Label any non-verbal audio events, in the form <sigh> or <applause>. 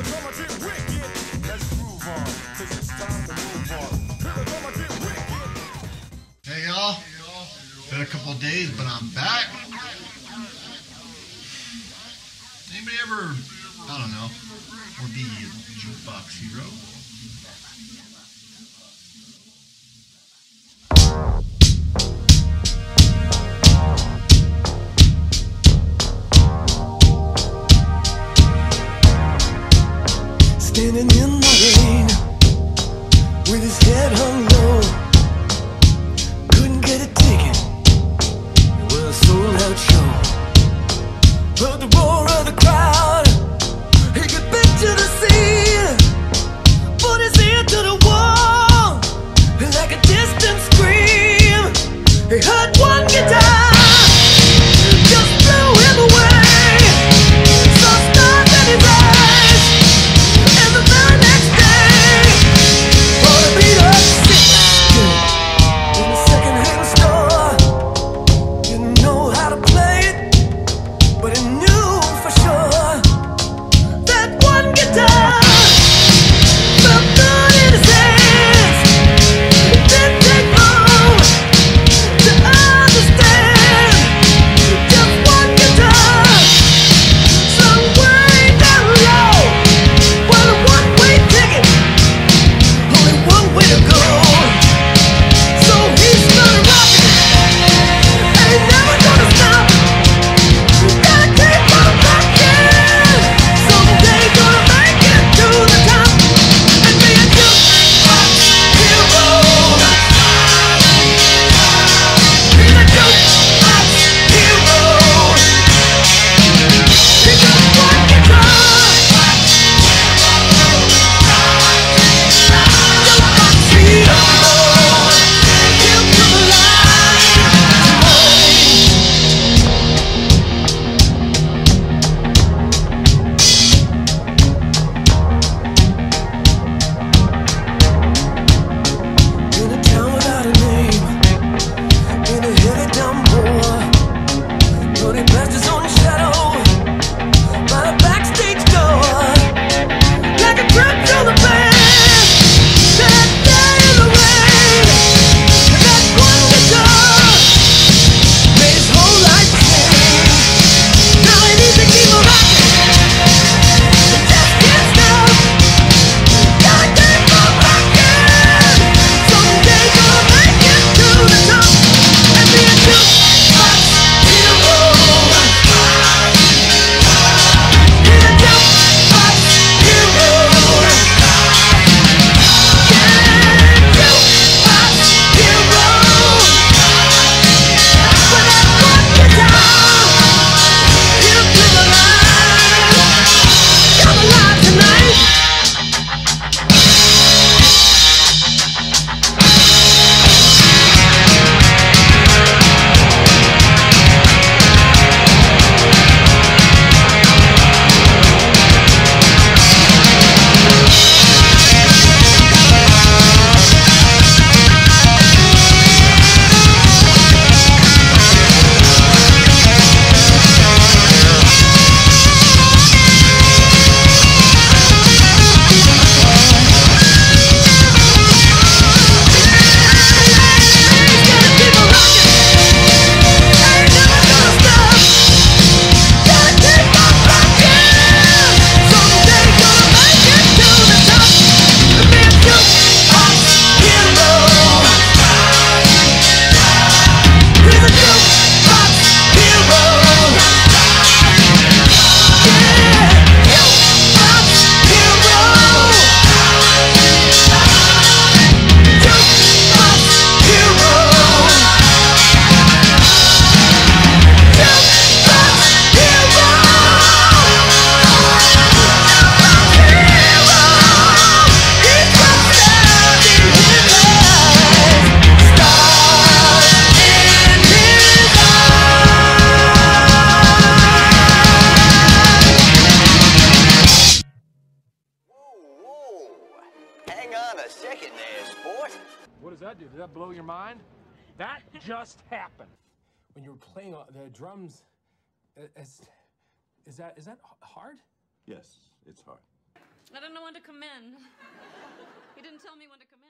Hey y'all, been a couple days, but I'm back. Anybody ever, I don't know, or be a jukebox hero? senin yanına Hang on a second there, sport. What does that do? Did that blow your mind? That just happened. When you were playing the drums, uh, is, is that is that hard? Yes, it's hard. I don't know when to come in. <laughs> He didn't tell me when to come in.